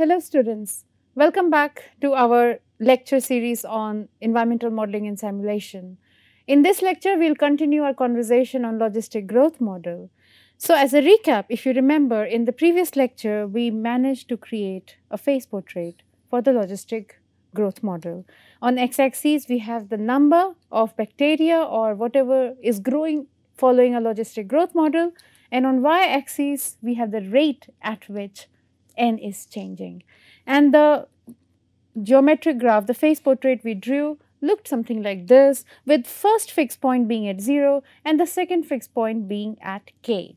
Hello students, welcome back to our lecture series on environmental modeling and simulation. In this lecture, we will continue our conversation on logistic growth model. So as a recap, if you remember in the previous lecture, we managed to create a phase portrait for the logistic growth model. On x-axis, we have the number of bacteria or whatever is growing following a logistic growth model and on y-axis, we have the rate at which n is changing. And the geometric graph, the phase portrait we drew looked something like this with first fixed point being at 0 and the second fixed point being at k.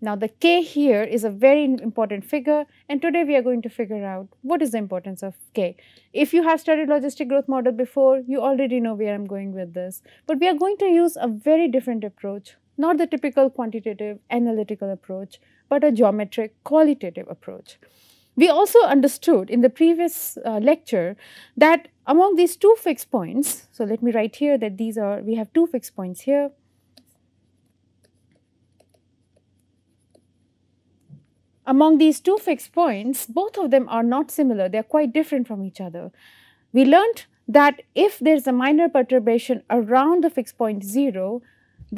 Now the k here is a very important figure and today we are going to figure out what is the importance of k. If you have studied logistic growth model before, you already know where I am going with this. But we are going to use a very different approach, not the typical quantitative analytical approach, but a geometric qualitative approach. We also understood in the previous uh, lecture that among these two fixed points, so let me write here that these are, we have two fixed points here among these two fixed points, both of them are not similar, they are quite different from each other. We learnt that if there is a minor perturbation around the fixed point 0,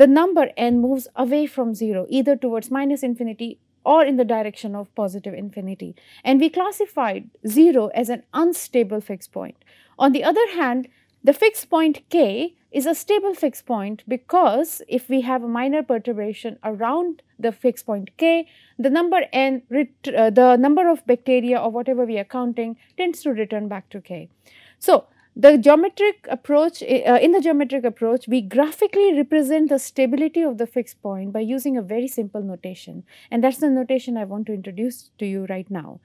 the number n moves away from 0 either towards minus infinity or in the direction of positive infinity. And we classified 0 as an unstable fixed point. On the other hand, the fixed point k is a stable fixed point because if we have a minor perturbation around the fixed point k, the number n, uh, the number of bacteria or whatever we are counting tends to return back to k. So, the geometric approach, uh, in the geometric approach, we graphically represent the stability of the fixed point by using a very simple notation and that is the notation I want to introduce to you right now.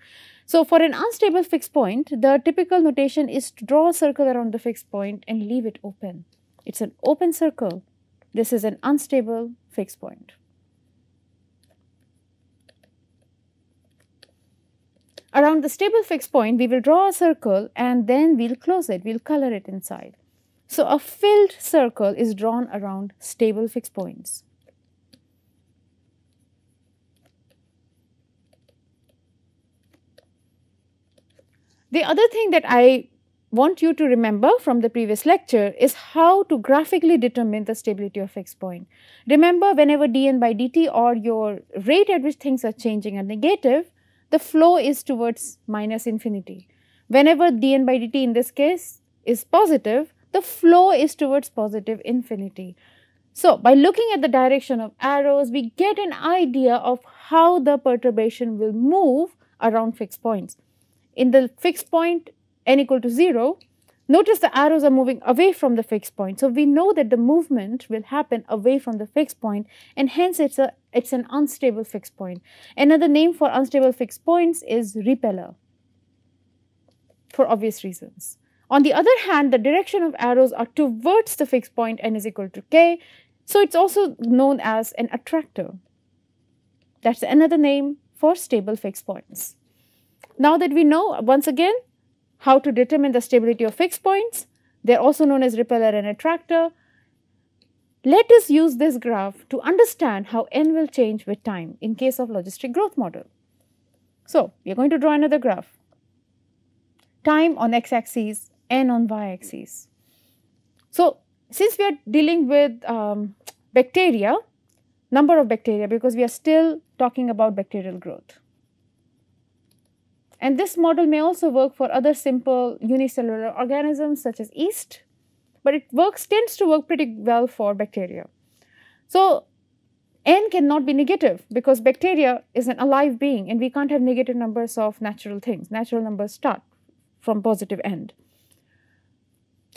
So, for an unstable fixed point, the typical notation is to draw a circle around the fixed point and leave it open. It is an open circle. This is an unstable fixed point. Around the stable fixed point, we will draw a circle and then we will close it, we will color it inside. So, a filled circle is drawn around stable fixed points. The other thing that I want you to remember from the previous lecture is how to graphically determine the stability of fixed point. Remember whenever dn by dt or your rate at which things are changing are negative, the flow is towards minus infinity. Whenever dn by dt in this case is positive, the flow is towards positive infinity. So, by looking at the direction of arrows, we get an idea of how the perturbation will move around fixed points in the fixed point n equal to 0, notice the arrows are moving away from the fixed point. So, we know that the movement will happen away from the fixed point and hence it is a it is an unstable fixed point. Another name for unstable fixed points is repeller for obvious reasons. On the other hand, the direction of arrows are towards the fixed point n is equal to k. So, it is also known as an attractor. That is another name for stable fixed points. Now that we know once again how to determine the stability of fixed points, they are also known as repeller and attractor. Let us use this graph to understand how n will change with time in case of logistic growth model. So, we are going to draw another graph. Time on x-axis, n on y-axis. So, since we are dealing with um, bacteria, number of bacteria because we are still talking about bacterial growth. And this model may also work for other simple unicellular organisms such as yeast, but it works tends to work pretty well for bacteria. So, n cannot be negative because bacteria is an alive being and we can't have negative numbers of natural things. Natural numbers start from positive end.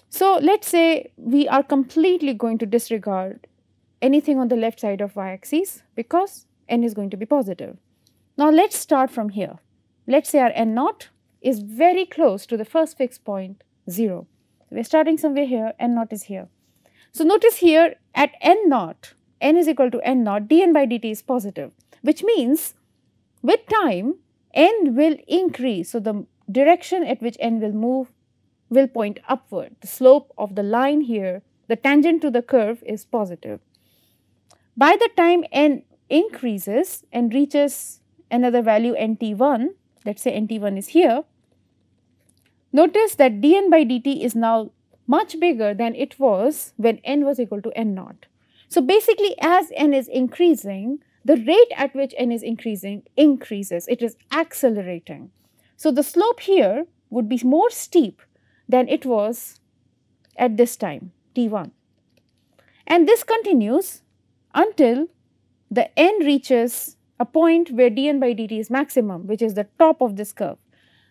So, let us say we are completely going to disregard anything on the left side of y-axis because n is going to be positive. Now, let us start from here let us say our n naught is very close to the first fixed point 0. So, we are starting somewhere here, n naught is here. So, notice here at n naught, n is equal to n naught, dn by dt is positive, which means with time n will increase. So, the direction at which n will move will point upward. The slope of the line here, the tangent to the curve is positive. By the time n increases and reaches another value nt1, let us say NT1 is here, notice that dn by dt is now much bigger than it was when n was equal to n naught. So, basically as n is increasing, the rate at which n is increasing increases, it is accelerating. So, the slope here would be more steep than it was at this time t1 and this continues until the n reaches a point where dn by dt is maximum which is the top of this curve.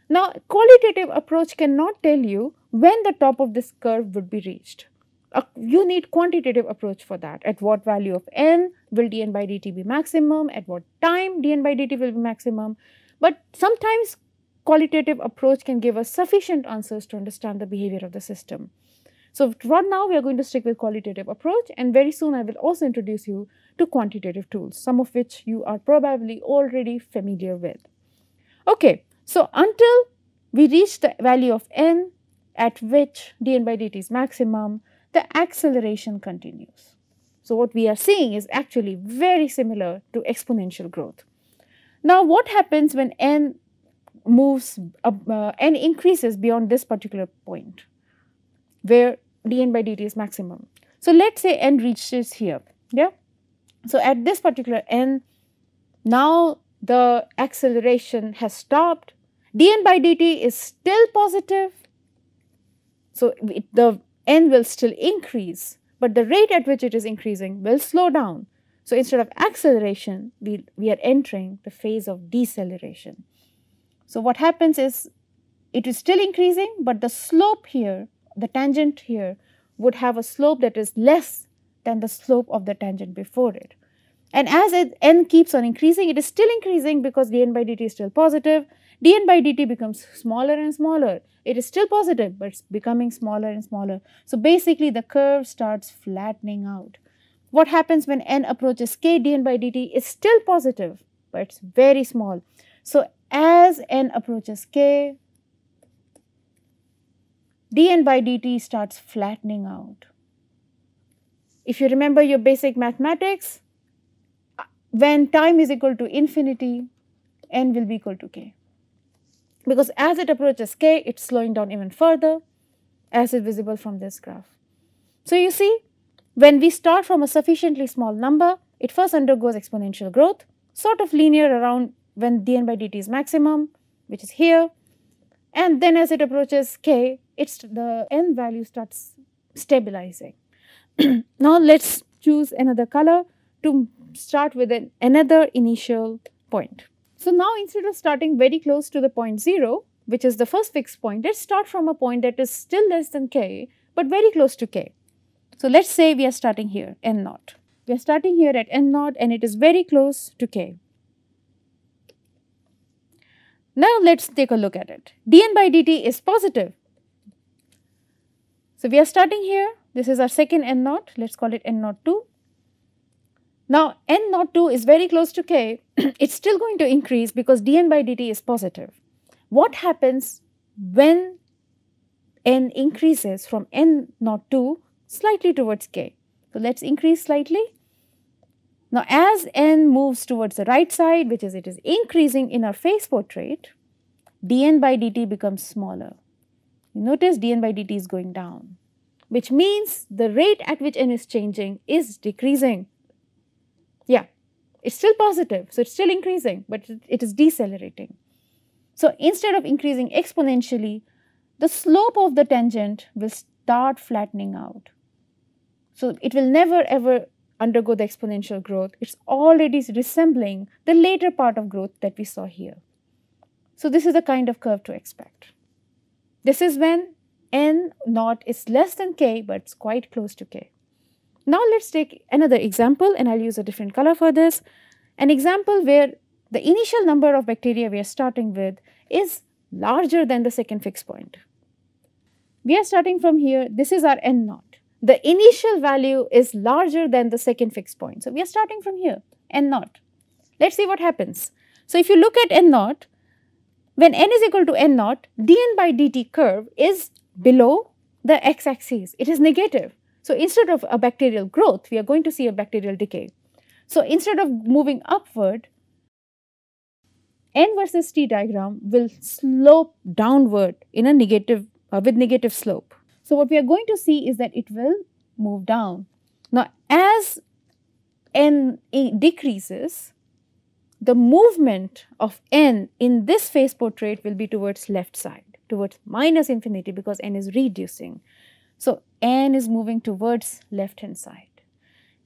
Now, qualitative approach cannot tell you when the top of this curve would be reached. Uh, you need quantitative approach for that. At what value of n will dn by dt be maximum, at what time dn by dt will be maximum. But sometimes qualitative approach can give us sufficient answers to understand the behavior of the system. So, for now we are going to stick with qualitative approach and very soon I will also introduce you to quantitative tools, some of which you are probably already familiar with. Okay, so until we reach the value of n at which dn by dt is maximum, the acceleration continues. So, what we are seeing is actually very similar to exponential growth. Now, what happens when n moves, uh, uh, n increases beyond this particular point where dn by dt is maximum. So, let us say n reaches here, yeah. So, at this particular n, now the acceleration has stopped, dn by dt is still positive. So, it, the n will still increase, but the rate at which it is increasing will slow down. So, instead of acceleration, we, we are entering the phase of deceleration. So, what happens is it is still increasing, but the slope here, the tangent here would have a slope that is less than the slope of the tangent before it. And as it, n keeps on increasing, it is still increasing because dn by dt is still positive. dn by dt becomes smaller and smaller. It is still positive, but it's becoming smaller and smaller. So basically, the curve starts flattening out. What happens when n approaches k dn by dt is still positive, but it's very small. So as n approaches k, dn by dt starts flattening out. If you remember your basic mathematics, when time is equal to infinity, n will be equal to k. Because as it approaches k, it's slowing down even further as is visible from this graph. So you see, when we start from a sufficiently small number, it first undergoes exponential growth, sort of linear around when dn by dt is maximum, which is here. And then as it approaches k, it's the n value starts stabilizing. now let's choose another color to start with an, another initial point. So now instead of starting very close to the point 0, which is the first fixed point, let's start from a point that is still less than k, but very close to k. So let's say we are starting here, n naught. We are starting here at n naught and it is very close to k. Now let's take a look at it. dn by dt is positive. So we are starting here. This is our second n naught. Let's call it n naught 2. Now n naught 2 is very close to k. it's still going to increase because dn by dt is positive. What happens when n increases from n naught 2 slightly towards k? So let's increase slightly. Now, as n moves towards the right side, which is it is increasing in our phase portrait, dn by dt becomes smaller. You notice dn by dt is going down, which means the rate at which n is changing is decreasing. Yeah, it's still positive, so it's still increasing, but it is decelerating. So, instead of increasing exponentially, the slope of the tangent will start flattening out. So, it will never ever undergo the exponential growth, it is already resembling the later part of growth that we saw here. So, this is the kind of curve to expect. This is when n naught is less than k, but it's quite close to k. Now, let's take another example and I'll use a different color for this. An example where the initial number of bacteria we are starting with is larger than the second fixed point. We are starting from here, this is our n naught the initial value is larger than the second fixed point. So, we are starting from here n naught. Let us see what happens. So, if you look at n naught, when n is equal to n naught, dn by dt curve is below the x axis, it is negative. So, instead of a bacterial growth, we are going to see a bacterial decay. So, instead of moving upward, n versus t diagram will slope downward in a negative uh, with negative slope. So, what we are going to see is that it will move down. Now, as n decreases, the movement of n in this phase portrait will be towards left side, towards minus infinity because n is reducing. So, n is moving towards left hand side.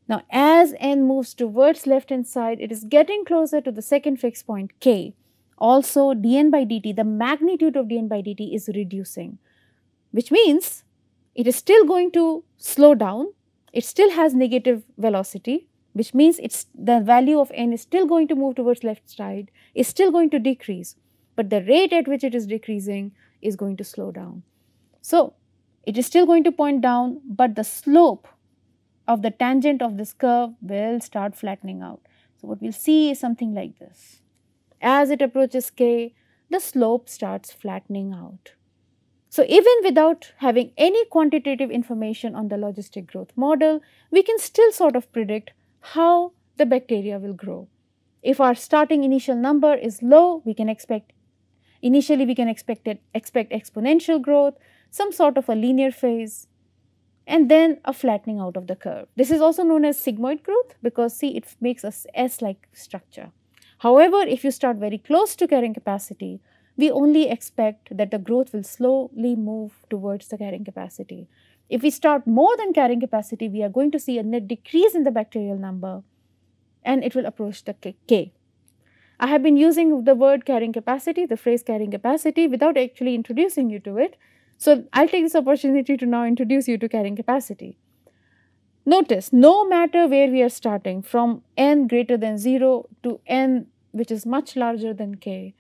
Now, as n moves towards left hand side, it is getting closer to the second fixed point k. Also, dn by dt, the magnitude of dn by dt is reducing, which means it is still going to slow down. It still has negative velocity, which means it's the value of n is still going to move towards left side, is still going to decrease, but the rate at which it is decreasing is going to slow down. So, it is still going to point down, but the slope of the tangent of this curve will start flattening out. So, what we will see is something like this. As it approaches k, the slope starts flattening out. So, even without having any quantitative information on the logistic growth model, we can still sort of predict how the bacteria will grow. If our starting initial number is low, we can expect initially we can expect it, expect exponential growth, some sort of a linear phase and then a flattening out of the curve. This is also known as sigmoid growth because see it makes a S-like structure. However, if you start very close to carrying capacity, we only expect that the growth will slowly move towards the carrying capacity. If we start more than carrying capacity, we are going to see a net decrease in the bacterial number and it will approach the K. I have been using the word carrying capacity, the phrase carrying capacity without actually introducing you to it so, I will take this opportunity to now introduce you to carrying capacity. Notice, no matter where we are starting from n greater than 0 to n which is much larger than k,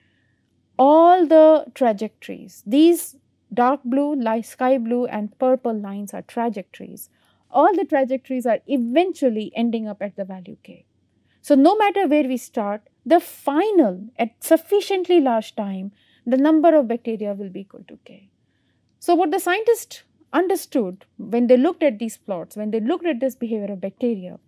all the trajectories, these dark blue, light sky blue and purple lines are trajectories. All the trajectories are eventually ending up at the value k. So, no matter where we start, the final at sufficiently large time, the number of bacteria will be equal to k. So, what the scientists understood when they looked at these plots, when they looked at this behavior of bacteria,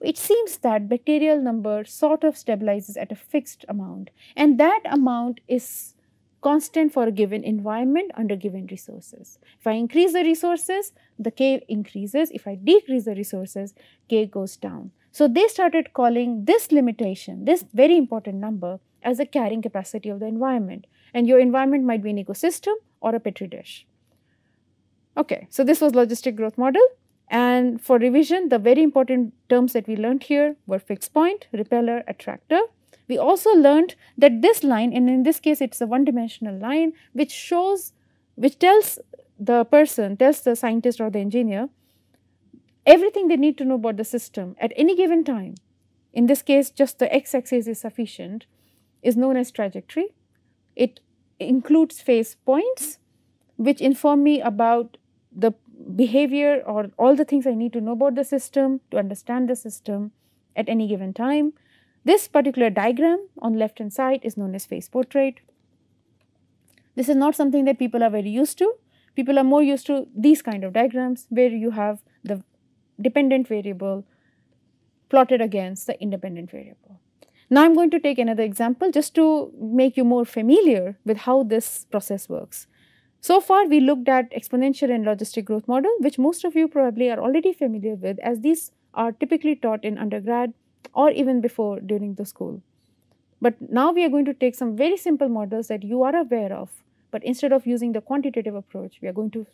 it seems that bacterial number sort of stabilizes at a fixed amount and that amount is constant for a given environment under given resources. If I increase the resources, the K increases. If I decrease the resources, K goes down. So, they started calling this limitation, this very important number as the carrying capacity of the environment and your environment might be an ecosystem or a petri dish. Okay, so this was logistic growth model and for revision the very important terms that we learned here were fixed point, repeller, attractor. We also learned that this line and in this case it is a one dimensional line which shows which tells the person tells the scientist or the engineer everything they need to know about the system at any given time. In this case just the x axis is sufficient is known as trajectory. It includes phase points which inform me about the behavior or all the things I need to know about the system to understand the system at any given time. This particular diagram on left hand side is known as phase portrait. This is not something that people are very used to. People are more used to these kind of diagrams where you have the dependent variable plotted against the independent variable. Now, I am going to take another example just to make you more familiar with how this process works. So far, we looked at exponential and logistic growth model, which most of you probably are already familiar with as these are typically taught in undergrad or even before during the school. But now we are going to take some very simple models that you are aware of, but instead of using the quantitative approach, we are going to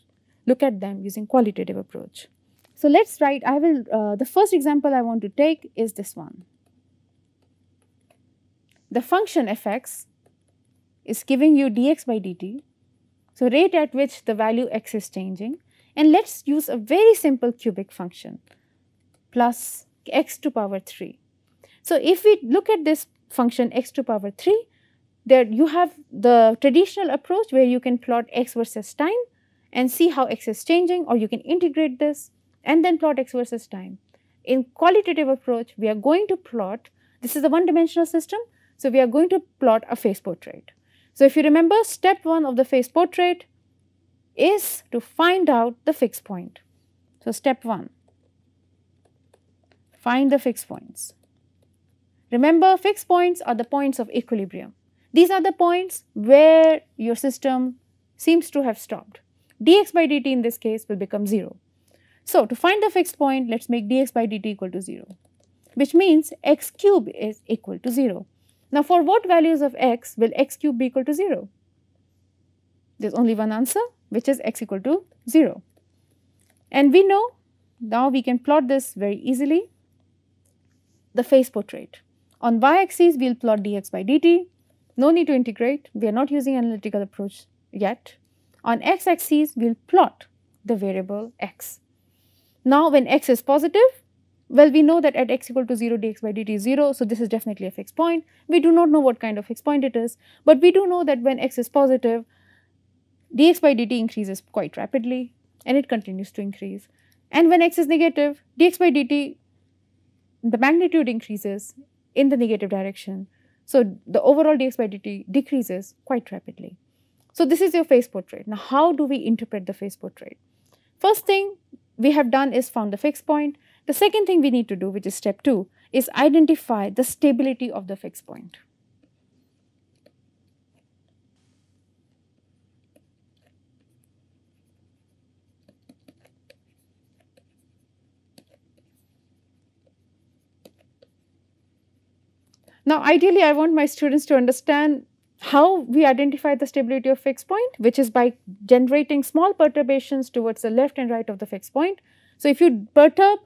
look at them using qualitative approach. So let's write, I will, uh, the first example I want to take is this one. The function fx is giving you dx by dt so, rate at which the value x is changing and let us use a very simple cubic function plus x to power 3. So, if we look at this function x to power 3, there you have the traditional approach where you can plot x versus time and see how x is changing or you can integrate this and then plot x versus time. In qualitative approach, we are going to plot, this is a one dimensional system, so we are going to plot a phase portrait. So, if you remember step 1 of the phase portrait is to find out the fixed point. So, step 1 find the fixed points. Remember fixed points are the points of equilibrium. These are the points where your system seems to have stopped. dx by dt in this case will become 0. So, to find the fixed point, let us make dx by dt equal to 0, which means x cube is equal to 0. Now, for what values of x will x cube be equal to 0? There is only one answer, which is x equal to 0. And we know, now we can plot this very easily, the phase portrait. On y axis, we will plot dx by dt, no need to integrate, we are not using analytical approach yet. On x axis, we will plot the variable x. Now, when x is positive, well, we know that at x equal to 0, dx by dt is 0, so this is definitely a fixed point. We do not know what kind of fixed point it is, but we do know that when x is positive, dx by dt increases quite rapidly and it continues to increase. And when x is negative, dx by dt, the magnitude increases in the negative direction. So, the overall dx by dt decreases quite rapidly. So, this is your phase portrait. Now, how do we interpret the phase portrait? First thing we have done is found the fixed point. The second thing we need to do, which is step 2, is identify the stability of the fixed point. Now, ideally, I want my students to understand how we identify the stability of fixed point, which is by generating small perturbations towards the left and right of the fixed point. So, if you perturb,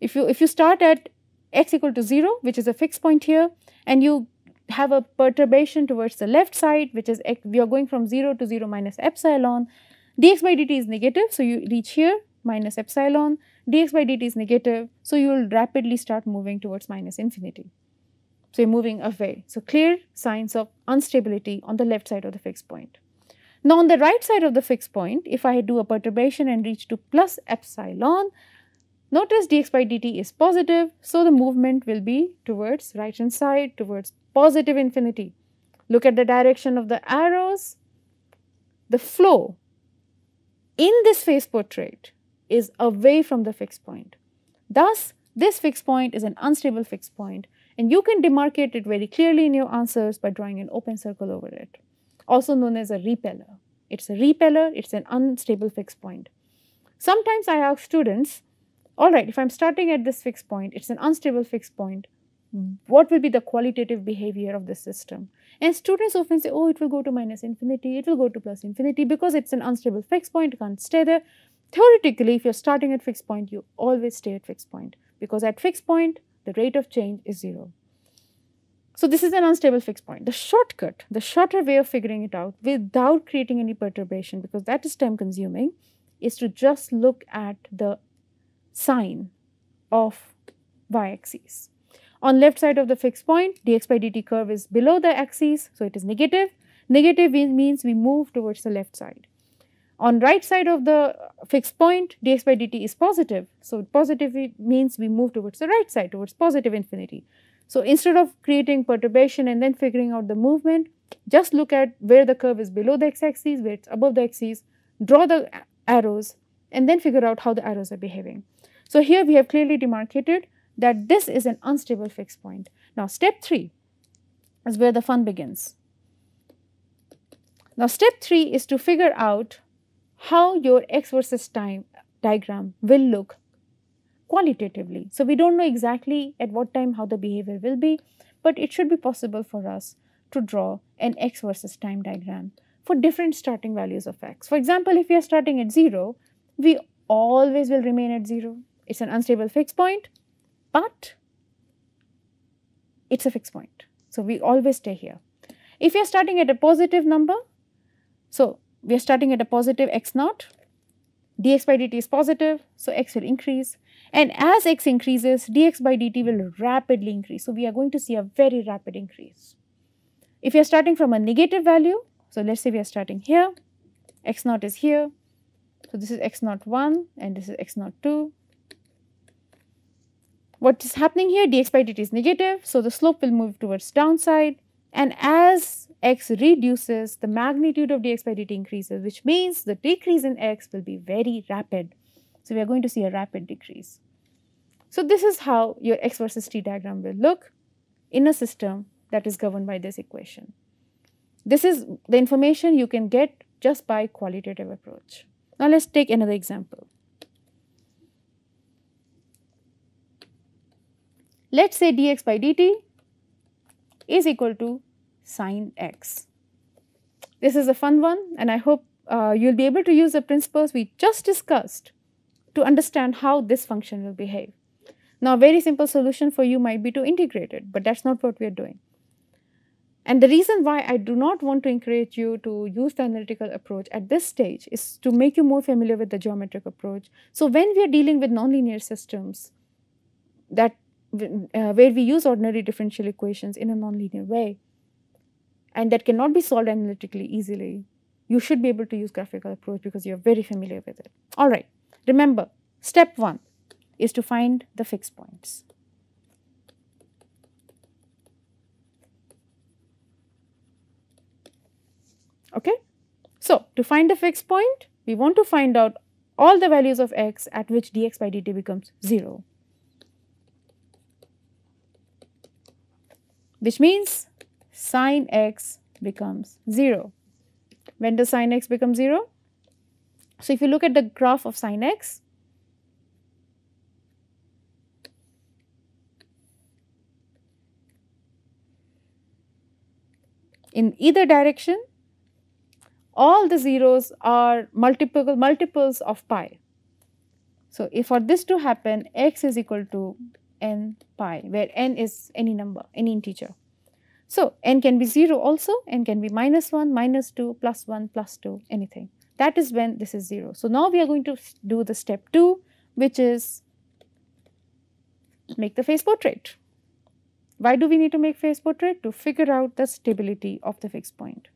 if you, if you start at x equal to 0, which is a fixed point here, and you have a perturbation towards the left side, which is x, we are going from 0 to 0 minus epsilon, dx by dt is negative, so you reach here minus epsilon, dx by dt is negative, so you will rapidly start moving towards minus infinity. So, you are moving away. So, clear signs of instability on the left side of the fixed point. Now, on the right side of the fixed point, if I do a perturbation and reach to plus epsilon, notice dx by dt is positive. So, the movement will be towards right hand side, towards positive infinity. Look at the direction of the arrows. The flow in this phase portrait is away from the fixed point. Thus, this fixed point is an unstable fixed point and you can demarcate it very clearly in your answers by drawing an open circle over it, also known as a repeller. It's a repeller, it's an unstable fixed point. Sometimes I ask students, all right, if I'm starting at this fixed point, it's an unstable fixed point, what will be the qualitative behavior of the system? And students often say, oh, it will go to minus infinity, it will go to plus infinity because it's an unstable fixed point, can't stay there. Theoretically, if you're starting at fixed point, you always stay at fixed point because at fixed point, the rate of change is 0. So, this is an unstable fixed point. The shortcut, the shorter way of figuring it out without creating any perturbation because that is time consuming is to just look at the sign of y-axis. On left side of the fixed point, dx by dt curve is below the axis, so it is negative. Negative means we move towards the left side. On right side of the fixed point, dx by dt is positive. So, positive means we move towards the right side, towards positive infinity. So, instead of creating perturbation and then figuring out the movement, just look at where the curve is below the x-axis, where it's above the axis, draw the arrows and then figure out how the arrows are behaving. So, here we have clearly demarcated that this is an unstable fixed point. Now, step 3 is where the fun begins. Now, step 3 is to figure out how your x versus time diagram will look qualitatively. So, we do not know exactly at what time how the behavior will be, but it should be possible for us to draw an x versus time diagram for different starting values of x. For example, if we are starting at 0, we always will remain at 0. It is an unstable fixed point, but it is a fixed point. So, we always stay here. If we are starting at a positive number, so we are starting at a positive x naught, dx by dt is positive, so x will increase and as x increases dx by dt will rapidly increase. So, we are going to see a very rapid increase. If you are starting from a negative value, so let us say we are starting here, x naught is here, so this is x naught 1 and this is x naught 2. What is happening here dx by dt is negative, so the slope will move towards downside and as x reduces, the magnitude of dx by dt increases, which means the decrease in x will be very rapid. So, we are going to see a rapid decrease. So, this is how your x versus t diagram will look in a system that is governed by this equation. this is the information you can get just by qualitative approach. Now, let us take another example. Let us say dx by dt is equal to sine x. This is a fun one and I hope uh, you will be able to use the principles we just discussed to understand how this function will behave. Now, a very simple solution for you might be to integrate it, but that is not what we are doing. And the reason why I do not want to encourage you to use the analytical approach at this stage is to make you more familiar with the geometric approach. So, when we are dealing with nonlinear systems that uh, where we use ordinary differential equations in a nonlinear way and that cannot be solved analytically easily, you should be able to use graphical approach because you are very familiar with it. All right, remember step 1 is to find the fixed points. Okay. So, to find the fixed point, we want to find out all the values of x at which dx by dt becomes 0. Which means sine x becomes 0. When does sine x become 0? So, if you look at the graph of sine x, in either direction all the zeros are multiple multiples of pi. So, if for this to happen x is equal to n pi where n is any number any integer. So, n can be 0 also n can be minus 1 minus 2 plus 1 plus 2 anything that is when this is 0. So, now we are going to do the step 2 which is make the phase portrait. Why do we need to make phase portrait? To figure out the stability of the fixed point.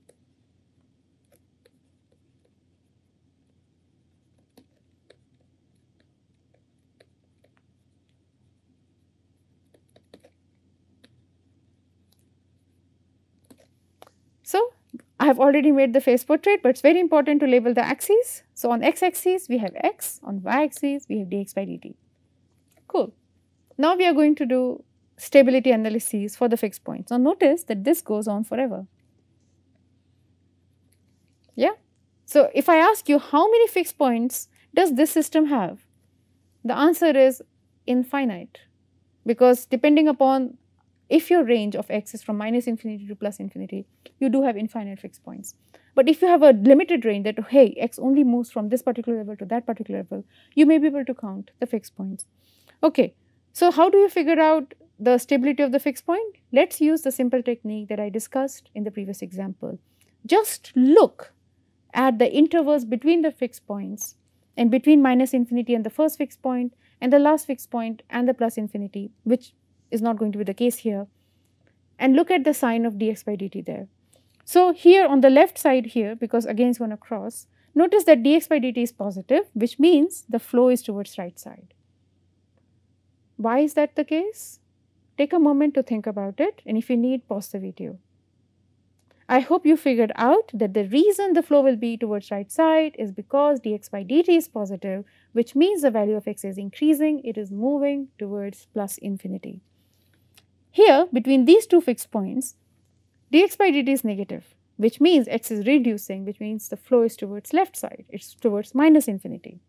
So, I have already made the phase portrait, but it is very important to label the axes. So, on x axis we have x, on y axis we have dx by dt. Cool. Now, we are going to do stability analyses for the fixed points. Now, notice that this goes on forever. Yeah. So, if I ask you how many fixed points does this system have? The answer is infinite because depending upon if your range of x is from minus infinity to plus infinity, you do have infinite fixed points. But if you have a limited range that, hey, x only moves from this particular level to that particular level, you may be able to count the fixed points. Okay, so how do you figure out the stability of the fixed point? Let's use the simple technique that I discussed in the previous example. Just look at the intervals between the fixed points and between minus infinity and the first fixed point and the last fixed point and the plus infinity, which is not going to be the case here. And look at the sign of dx by dt there. So, here on the left side here, because again it is going to cross, notice that dx by dt is positive, which means the flow is towards right side. Why is that the case? Take a moment to think about it and if you need, pause the video. I hope you figured out that the reason the flow will be towards right side is because dx by dt is positive, which means the value of x is increasing, it is moving towards plus infinity. Here between these two fixed points, dx by dt is negative, which means x is reducing, which means the flow is towards left side, it is towards minus infinity.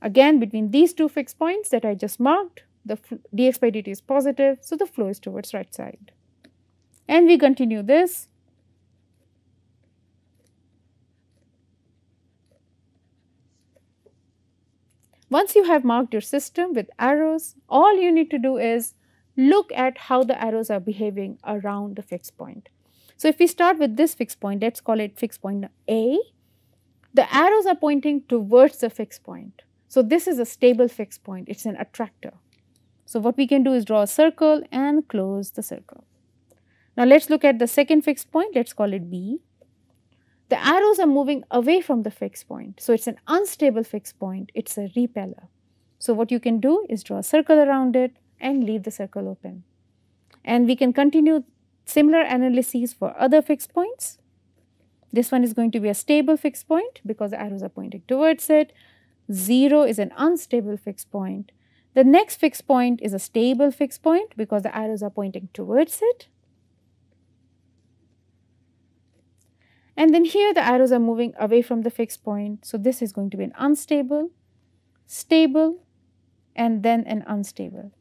Again between these two fixed points that I just marked, the dx by dt is positive, so the flow is towards right side. And we continue this Once you have marked your system with arrows, all you need to do is look at how the arrows are behaving around the fixed point. So, if we start with this fixed point, let us call it fixed point A, the arrows are pointing towards the fixed point. So, this is a stable fixed point, it is an attractor. So, what we can do is draw a circle and close the circle. Now, let us look at the second fixed point, let us call it B. The arrows are moving away from the fixed point. So, it is an unstable fixed point, it is a repeller. So, what you can do is draw a circle around it and leave the circle open. And we can continue similar analyses for other fixed points. This one is going to be a stable fixed point because the arrows are pointing towards it. 0 is an unstable fixed point. The next fixed point is a stable fixed point because the arrows are pointing towards it. And then here the arrows are moving away from the fixed point. So, this is going to be an unstable, stable and then an unstable.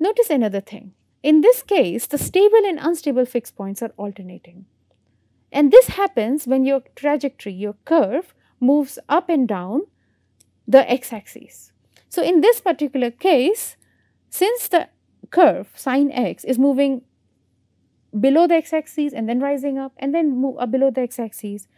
Notice another thing. In this case, the stable and unstable fixed points are alternating. And this happens when your trajectory, your curve moves up and down the x-axis. So, in this particular case, since the curve sine x is moving below the x-axis and then rising up and then move up below the x-axis,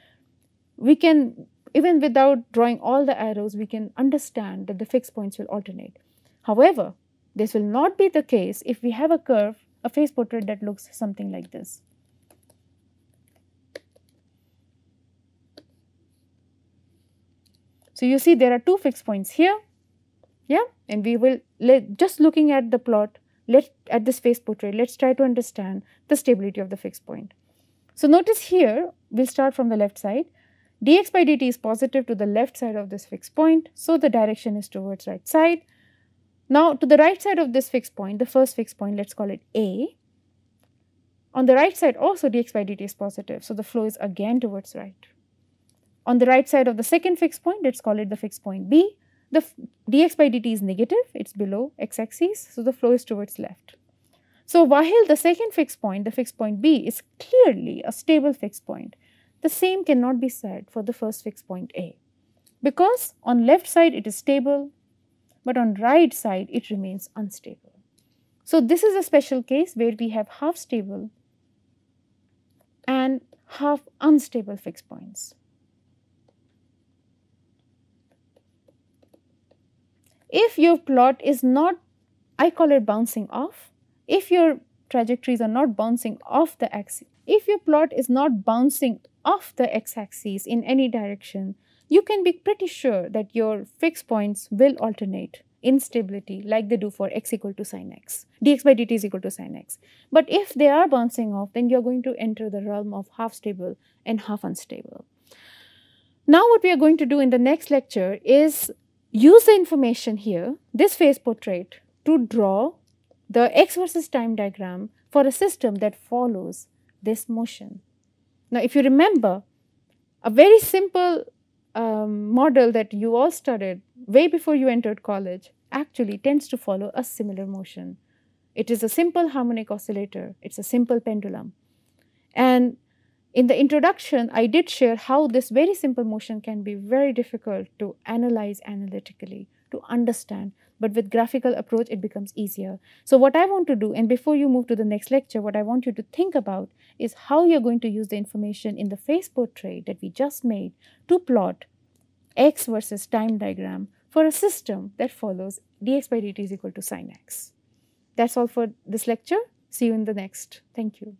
we can even without drawing all the arrows, we can understand that the fixed points will alternate. However, this will not be the case if we have a curve, a phase portrait that looks something like this. So, you see there are two fixed points here, yeah, and we will let, just looking at the plot, let at this phase portrait, let us try to understand the stability of the fixed point. So, notice here we will start from the left side dx by dt is positive to the left side of this fixed point. So, the direction is towards right side. Now, to the right side of this fixed point, the first fixed point, let us call it A. On the right side also dx by dt is positive. So, the flow is again towards right. On the right side of the second fixed point, let us call it the fixed point B. The dx by dt is negative, it is below x axis. So, the flow is towards left. So, while the second fixed point, the fixed point B is clearly a stable fixed point, the same cannot be said for the first fixed point A because on left side it is stable, but on right side it remains unstable. So, this is a special case where we have half stable and half unstable fixed points. If your plot is not, I call it bouncing off, if your trajectories are not bouncing off the axis, if your plot is not bouncing off the x-axis in any direction, you can be pretty sure that your fixed points will alternate instability like they do for x equal to sine x, dx by dt is equal to sine x. But if they are bouncing off, then you are going to enter the realm of half stable and half unstable. Now what we are going to do in the next lecture is use the information here, this phase portrait, to draw the x versus time diagram for a system that follows this motion. Now, if you remember, a very simple um, model that you all studied way before you entered college actually tends to follow a similar motion. It is a simple harmonic oscillator, it is a simple pendulum. And in the introduction, I did share how this very simple motion can be very difficult to analyze analytically, to understand but with graphical approach it becomes easier. So what I want to do and before you move to the next lecture what I want you to think about is how you're going to use the information in the phase portrait that we just made to plot x versus time diagram for a system that follows dx by dt is equal to sine x. That's all for this lecture. See you in the next. Thank you.